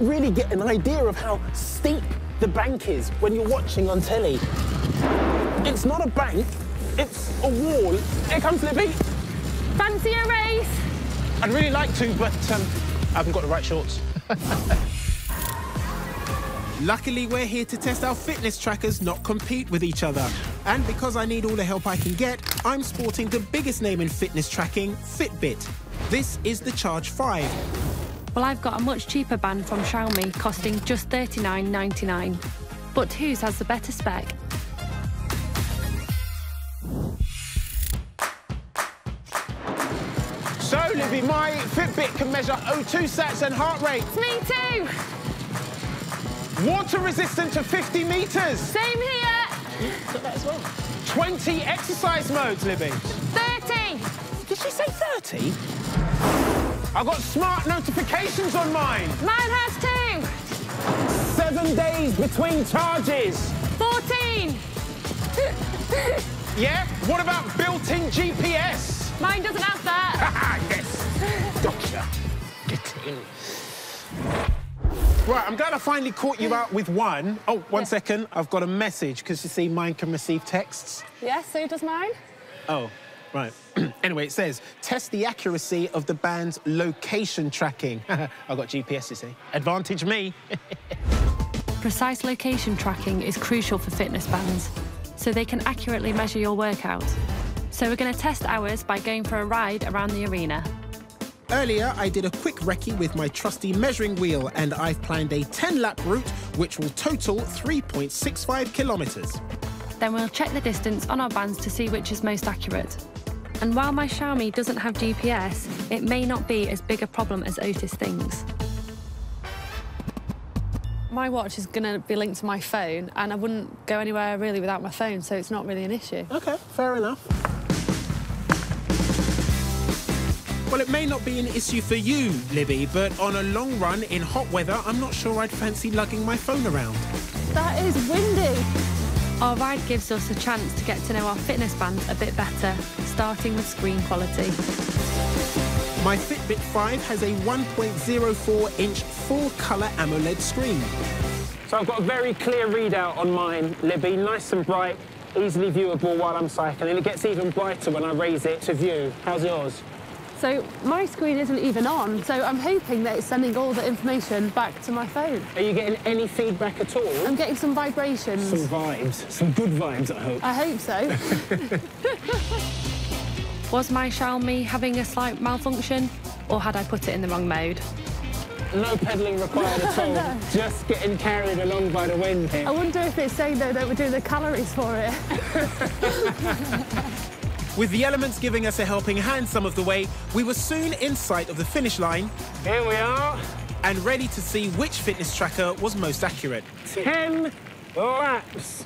really get an idea of how steep the bank is when you're watching on telly. It's not a bank, it's a wall. Here comes Libby. Fancy a race? I'd really like to, but um, I haven't got the right shorts. Luckily, we're here to test our fitness trackers, not compete with each other. And because I need all the help I can get, I'm sporting the biggest name in fitness tracking, Fitbit. This is the Charge 5. Well, I've got a much cheaper band from Xiaomi costing just $39.99. But whose has the better spec? So, Libby, my Fitbit can measure O2 sats and heart rate. It's Me too! Water resistant to 50 metres. Same here! Got that as well. 20 exercise modes, Libby. 30! Did she say 30? I've got smart notifications on mine. Mine has two! Seven days between charges. 14! Yeah? What about built-in GPS? Mine doesn't have that. Yes. Gotcha. Get in. Right, I'm glad I finally caught you out with one. Oh, one Yeah. second. I've got a message, because you see, mine can receive texts. Yes, so does mine. Oh, right. anyway, it says, test the accuracy of the band's location tracking. I've got GPS, you see. Advantage me. Precise location tracking is crucial for fitness bands, so they can accurately measure your workout. So we're going to test ours by going for a ride around the arena. Earlier, I did a quick recce with my trusty measuring wheel, and I've planned a 10 lap route which will total 3.65 kilometres. Then we'll check the distance on our bands to see which is most accurate. And while my Xiaomi doesn't have GPS, it may not be as big a problem as Ortis thinks. My watch is going to be linked to my phone, and I wouldn't go anywhere really without my phone, so it's not really an issue. OK, fair enough. Well, it may not be an issue for you, Libby, but on a long run in hot weather, I'm not sure I'd fancy lugging my phone around. That is windy. Our ride gives us a chance to get to know our fitness bands a bit better, starting with screen quality. My Fitbit 5 has a 1.04 inch full colour AMOLED screen. So I've got a very clear readout on mine, Libby, nice and bright, easily viewable while I'm cycling. And it gets even brighter when I raise it to view. How's yours? So my screen isn't even on, so I'm hoping that it's sending all the information back to my phone. Are you getting any feedback at all? I'm getting some vibrations. Some vibes, some good vibes, I hope. I hope so. Was my Xiaomi having a slight malfunction, or had I put it in the wrong mode? No pedalling required at all. No. Just getting carried along by the wind here. I wonder if it's saying though that we're doing the calories for it. With the elements giving us a helping hand some of the way, we were soon in sight of the finish line Here we are, and ready to see which fitness tracker was most accurate. 10 laps.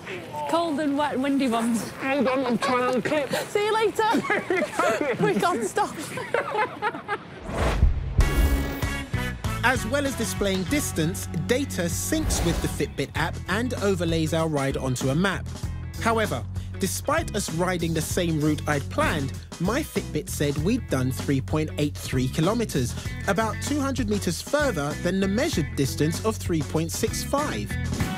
Cold and wet and windy ones. Hang on, I'm trying to unclip. See you later. we can't stop. As well as displaying distance, data syncs with the Fitbit app and overlays our ride onto a map. However, despite us riding the same route I'd planned, my Fitbit said we'd done 3.83 kilometres, about 200 metres further than the measured distance of 3.65.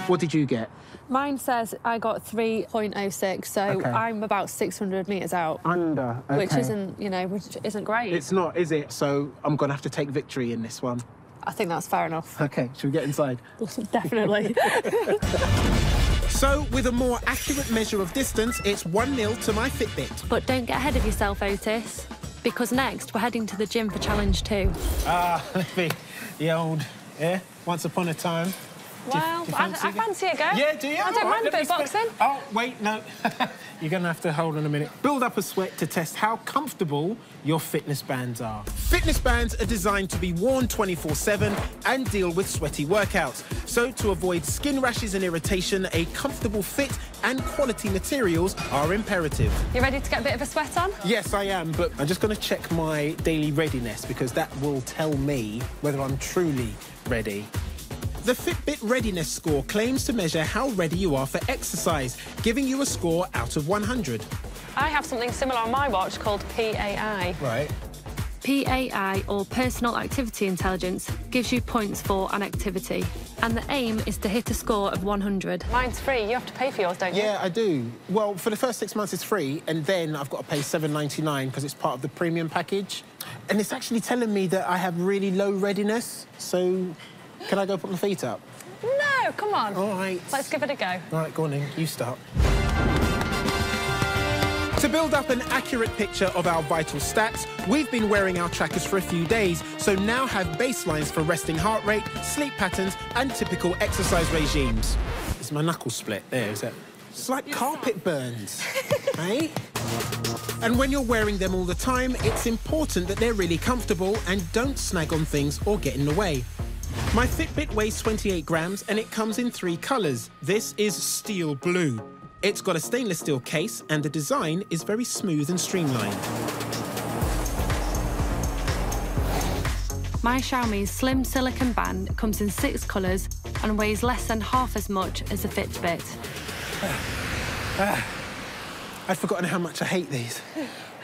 What did you get? Mine says I got 3.06, so Okay. I'm about 600 metres out, Under, which isn't, you know, which isn't great. It's not, is it? So I'm going to have to take victory in this one. I think that's fair enough. OK, should we get inside? Definitely. So, with a more accurate measure of distance, it's 1 0 to my Fitbit. But don't get ahead of yourself, Ortis, because next we're heading to the gym for challenge two. Ah, Libby, the old, yeah, once upon a time. well, do you I, fancy I it? fancy it, go. Yeah, do you? I don't All mind a bit of boxing. Oh, wait, no. You're going to have to hold on a minute. Build up a sweat to test how comfortable your fitness bands are. Fitness bands are designed to be worn 24 7 and deal with sweaty workouts. So, to avoid skin rashes and irritation, a comfortable fit and quality materials are imperative. You ready to get a bit of a sweat on? Yes, I am, but I'm just going to check my daily readiness because that will tell me whether I'm truly ready. The Fitbit Readiness Score claims to measure how ready you are for exercise, giving you a score out of 100. I have something similar on my watch called PAI. Right. PAI, or Personal Activity Intelligence, gives you points for an activity. And the aim is to hit a score of 100. Mine's free. You have to pay for yours, don't you? Yeah, I do. Well, for the first six months, it's free, and then I've got to pay seven ninety nine because it's part of the premium package. And it's actually telling me that I have really low readiness. So, can I go put my feet up? No, come on. All right. Let's give it a go. All right, go on in. You start. To build up an accurate picture of our vital stats, we've been wearing our trackers for a few days, so now have baselines for resting heart rate, sleep patterns, and typical exercise regimes. Is my knuckle split? There, is that? It's like carpet burns, eh? And when you're wearing them all the time, it's important that they're really comfortable and don't snag on things or get in the way. My Fitbit weighs 28 grams and it comes in three colours. This is steel blue. It's got a stainless steel case and the design is very smooth and streamlined. My Xiaomi's slim silicon band comes in six colours and weighs less than half as much as a Fitbit. I'd forgotten how much I hate these.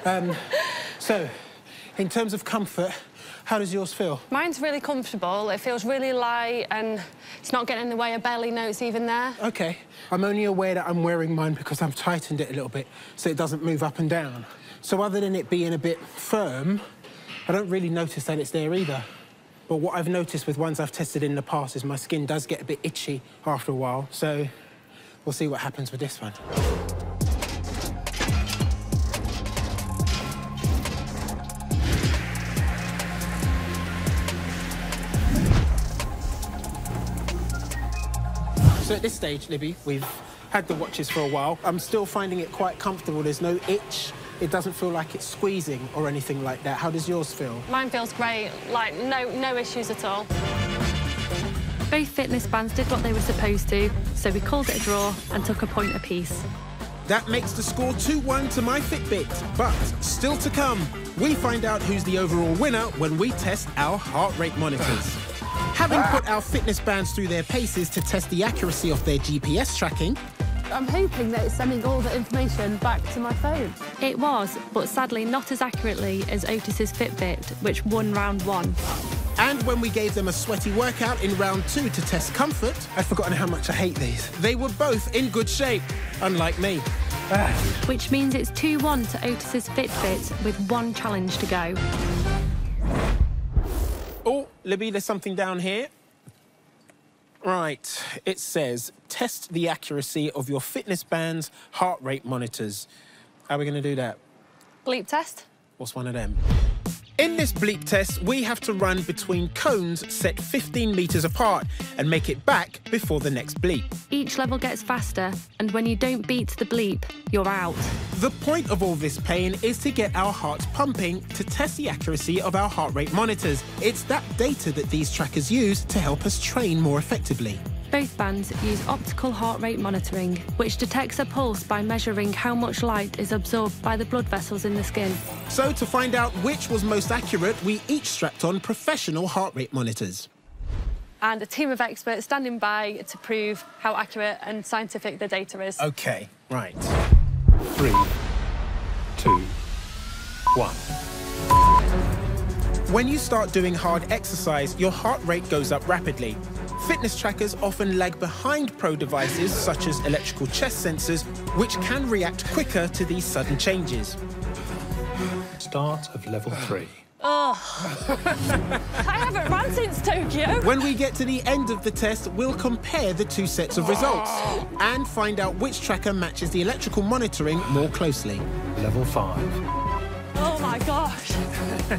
Um, so, in terms of comfort, how does yours feel? Mine's really comfortable. It feels really light and it's not getting in the way. I barely it's even there. Okay. I'm only aware that I'm wearing mine because I've tightened it a little bit so it doesn't move up and down. So other than it being a bit firm, I don't really notice that it's there either. But what I've noticed with ones I've tested in the past is my skin does get a bit itchy after a while. So we'll see what happens with this one. So at this stage, Libby, we've had the watches for a while. I'm still finding it quite comfortable. There's no itch. It doesn't feel like it's squeezing or anything like that. How does yours feel? Mine feels great. Like, no, no issues at all. Both fitness bands did what they were supposed to, so we called it a draw and took a point apiece. That makes the score 2-1 to my Fitbit. But still to come, we find out who's the overall winner when we test our heart rate monitors. Having put our fitness bands through their paces to test the accuracy of their GPS tracking, I'm hoping that it's sending all the information back to my phone. It was, but sadly not as accurately as Ortis's Fitbit, which won round one. and when we gave them a sweaty workout in round two to test comfort, I'd forgotten how much I hate these. They were both in good shape, unlike me. Which means it's 2 1 to Ortis's Fitbit with one challenge to go. Oh, Libby, there's something down here. Right, it says test the accuracy of your fitness band's heart rate monitors. How are we going to do that? Bleep test. What's one of them? In this bleep test, we have to run between cones set 15 metres apart and make it back before the next bleep. Each level gets faster, and when you don't beat the bleep, you're out. The point of all this pain is to get our hearts pumping to test the accuracy of our heart rate monitors. It's that data that these trackers use to help us train more effectively. Both bands use optical heart rate monitoring, which detects a pulse by measuring how much light is absorbed by the blood vessels in the skin. So, to find out which was most accurate, we each strapped on professional heart rate monitors. And a team of experts standing by to prove how accurate and scientific the data is. Okay, right. Three, two, one. When you start doing hard exercise, your heart rate goes up rapidly. Fitness trackers often lag behind pro devices such as electrical chest sensors, which can react quicker to these sudden changes. Start of level three. Oh, I haven't run since Tokyo. When we get to the end of the test, we'll compare the two sets of results and find out which tracker matches the electrical monitoring more closely. Level five. Oh my gosh.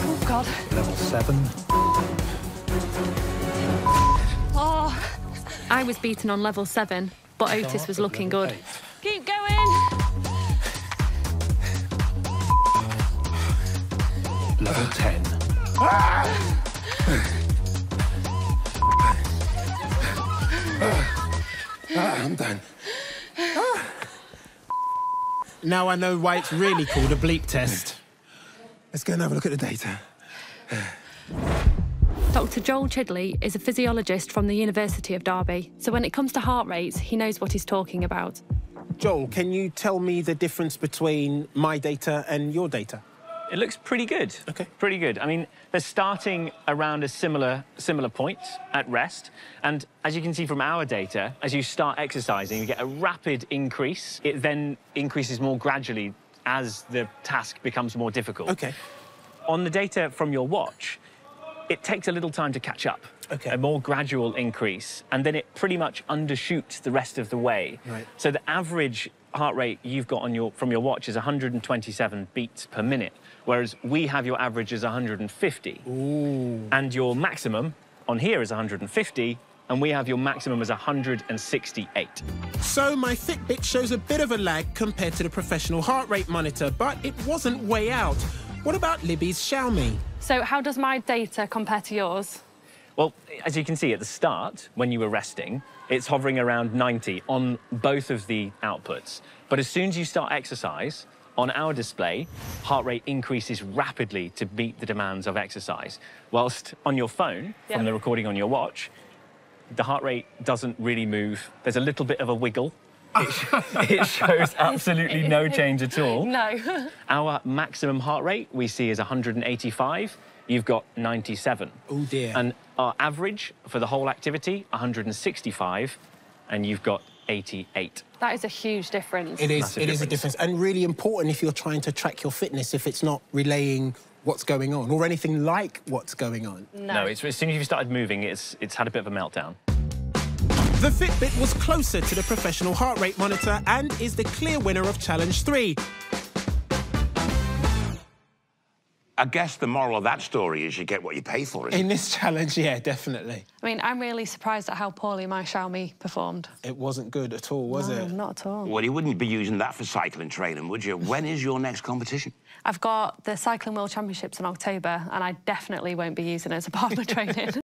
oh God. Level seven. Oh, I was beaten on level 7, but Ortis was looking good. keep going. Level ten. I'm done. now I know why it's really called a bleep test. Let's go and have a look at the data. Dr. Joel Chidley is a physiologist from the University of Derby, so when it comes to heart rates, he knows what he's talking about. Joel, can you tell me the difference between my data and your data? It looks pretty good. Okay. Pretty good. I mean, they're starting around a similar similar point at rest, and as you can see from our data, as you start exercising, you get a rapid increase. It then increases more gradually as the task becomes more difficult. Okay. On the data from your watch, it takes a little time to catch up. Okay. A more gradual increase, and then it pretty much undershoots the rest of the way. Right. So the average heart rate you've got on your from your watch is 127 beats per minute, whereas we have your average as 150. Ooh. And your maximum on here is 150, and we have your maximum as 168. So my Fitbit shows a bit of a lag compared to the professional heart rate monitor, but it wasn't way out. What about Libby's Xiaomi? So how does my data compare to yours? Well, as you can see at the start, when you were resting, it's hovering around 90 on both of the outputs. But as soon as you start exercise, on our display, heart rate increases rapidly to meet the demands of exercise. Whilst on your phone, Yeah. from the recording on your watch, the heart rate doesn't really move. There's a little bit of a wiggle. It, it shows absolutely no change at all. No. Our maximum heart rate we see is 185. You've got 97. Oh, dear. And our average for the whole activity, 165, and you've got 88. that is a huge difference. It is. Massive It is a difference. difference, and really important if you're trying to track your fitness. If it's not relaying what's going on or anything like what's going on. No, it's, as soon as you've started moving, it's, it's had a bit of a meltdown. The Fitbit was closer to the professional heart rate monitor and is the clear winner of Challenge 3. I guess the moral of that story is you get what you pay for. Isn't In this challenge, yeah, definitely. I mean, I'm really surprised at how poorly my Xiaomi performed. It wasn't good at all, was it? no, it? not at all. Well, you wouldn't be using that for cycling training, would you? When is your next competition? I've got the Cycling World Championships in October, and I definitely won't be using it as a part of my training.